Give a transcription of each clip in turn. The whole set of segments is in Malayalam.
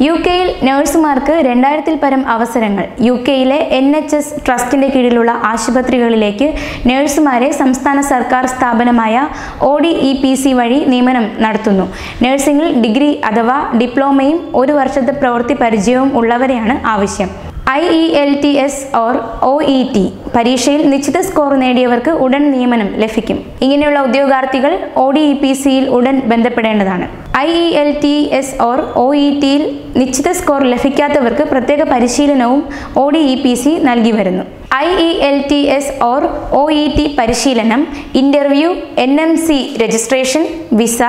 യു കെയിൽ നഴ്സുമാർക്ക് രണ്ടായിരത്തിൽ പരം അവസരങ്ങൾ. യു കെയിലെ എൻ എച്ച് എസ് ട്രസ്റ്റിന്റെ കീഴിലുള്ള ആശുപത്രികളിലേക്ക് നഴ്സുമാരെ സംസ്ഥാന സർക്കാർ സ്ഥാപനമായ O D E P C വഴി നിയമനം നടത്തുന്നു. നഴ്സിംഗിൽ ഡിഗ്രി അഥവാ ഡിപ്ലോമയും ഒരു വർഷത്തെ പ്രവൃത്തി പരിചയവും ഉള്ളവരെയാണ് ആവശ്യം. I E L T S or O E T പരീക്ഷയിൽ നിശ്ചിത സ്കോർ നേടിയവർക്ക് ഉടൻ നിയമനം ലഭിക്കും. ഇങ്ങനെയുള്ള ഉദ്യോഗാർത്ഥികൾ ഒ ഡി ഇ പി സിയിൽ ഉടൻ ബന്ധപ്പെടേണ്ടതാണ്. I E L T S or O E ടിയിൽ നിശ്ചിത സ്കോർ ലഭിക്കാത്തവർക്ക് പ്രത്യേക പരിശീലനവും O D E P C നൽകി വരുന്നു I E L T S or O E T പരിശീലനം interview N M C registration visa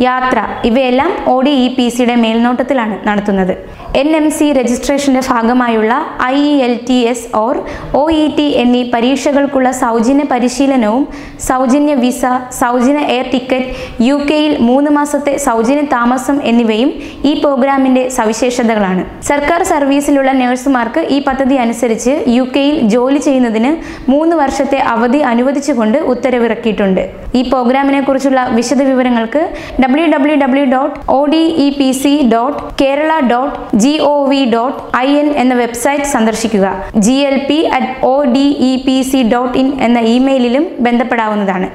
യാത്ര ഇവയെല്ലാം ഒ ഡി ഇ പി സിയുടെ മേൽനോട്ടത്തിലാണ് നടത്തുന്നത്. എൻ എം സി രജിസ്ട്രേഷന്റെ ഭാഗമായുള്ള I E L T S or O E T എന്നീ പരീക്ഷകൾക്കുള്ള സൗജന്യ പരിശീലനവും സൗജന്യ വിസ സൗജന്യ എയർ ടിക്കറ്റ് യു കെയിൽ മൂന്ന് മാസത്തെ സൗജന്യ താമസം എന്നിവയും ഈ പ്രോഗ്രാമിന്റെ സവിശേഷതകളാണ്. സർക്കാർ സർവീസിലുള്ള നഴ്സുമാർക്ക് ഈ പദ്ധതി അനുസരിച്ച് യു കെയിൽ ജോലി ചെയ്യുന്നതിന് മൂന്ന് വർഷത്തെ അവധി അനുവദിച്ചുകൊണ്ട് ഉത്തരവിറക്കിയിട്ടുണ്ട്. ഈ പ്രോഗ്രാമിനെ കുറിച്ചുള്ള വിശദ വിവരങ്ങൾക്ക് W W W dot O D E P C dot Kerala dot G O V dot I N എന്ന വെബ്സൈറ്റ് സന്ദർശിക്കുക. G L P at O D E P C dot in എന്ന ഇമെയിലിലും ബന്ധപ്പെടാവുന്നതാണ്.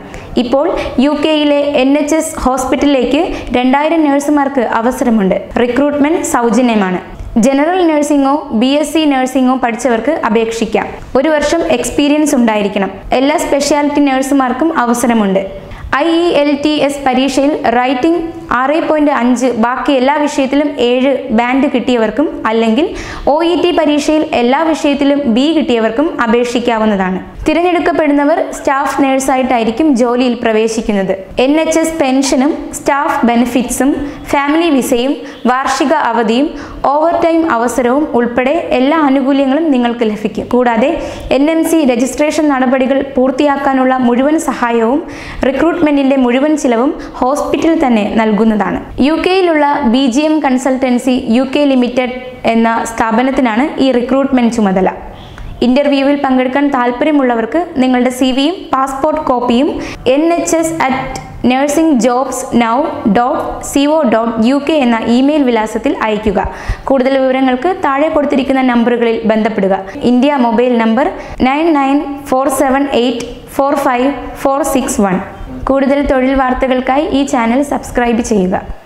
ഇപ്പോൾ യു കെയിലെ എൻ എച്ച് എസ് ഹോസ്പിറ്റലിലേക്ക് രണ്ടായിരം നഴ്സുമാർക്ക് അവസരമുണ്ട്. റിക്രൂട്ട്മെന്റ് സൗജന്യമാണ്. ജനറൽ നഴ്സിംഗോ ബി എസ് സി നഴ്സിംഗോ പഠിച്ചവർക്ക് അപേക്ഷിക്കാം. ഒരു വർഷം എക്സ്പീരിയൻസ് ഉണ്ടായിരിക്കണം. എല്ലാ സ്പെഷ്യാലിറ്റി നഴ്സുമാർക്കും അവസരമുണ്ട്. I E L T S പരീക്ഷയിൽ റൈറ്റിംഗ് ആറ് പോയിന്റ് അഞ്ച് ബാക്കി എല്ലാ വിഷയത്തിലും ഏഴ് ബാൻഡ് കിട്ടിയവർക്കും അല്ലെങ്കിൽ ഒ ഇ ടി പരീക്ഷയിൽ എല്ലാ വിഷയത്തിലും ബി കിട്ടിയവർക്കും അപേക്ഷിക്കാവുന്നതാണ്. തിരഞ്ഞെടുക്കപ്പെടുന്നവർ സ്റ്റാഫ് നേഴ്സായിട്ടായിരിക്കും ജോലിയിൽ പ്രവേശിക്കുന്നത്. എൻ എച്ച് എസ് പെൻഷനും സ്റ്റാഫ് ബെനിഫിറ്റ്സും ഫാമിലി വിസയും വാർഷിക അവധിയും ഓവർ ടൈം അവസരവും ഉൾപ്പെടെ എല്ലാ ആനുകൂല്യങ്ങളും നിങ്ങൾക്ക് ലഭിക്കും. കൂടാതെ എൻ എം സി രജിസ്ട്രേഷൻ നടപടികൾ പൂർത്തിയാക്കാനുള്ള മുഴുവൻ സഹായവും റിക്രൂട്ട്മെന്റിന്റെ മുഴുവൻ ചിലവും ഹോസ്പിറ്റൽ തന്നെ നൽകുന്നതാണ്. U കെയിലുള്ള B G M consultancy U K limited എന്ന സ്ഥാപനത്തിനാണ് ഈ റിക്രൂട്ട്മെന്റ് ചുമതല. ഇന്റർവ്യൂവിൽ പങ്കെടുക്കാൻ താല്പര്യമുള്ളവർക്ക് നിങ്ങളുടെ സി വിയും പാസ്പോർട്ട് കോപ്പിയും N H S at nursing jobs now dot C O dot U K എന്ന ഇമെയിൽ വിലാസത്തിൽ അയയ്ക്കുക. കൂടുതൽ വിവരങ്ങൾക്ക് താഴെ കൊടുത്തിരിക്കുന്ന നമ്പറുകളിൽ ബന്ധപ്പെടുക. India mobile number nine nine four seven eight four five four six one. കൂടുതൽ തൊഴിൽ വാർത്തകൾക്കായി ഈ ചാനൽ സബ്സ്ക്രൈബ് ചെയ്യുക.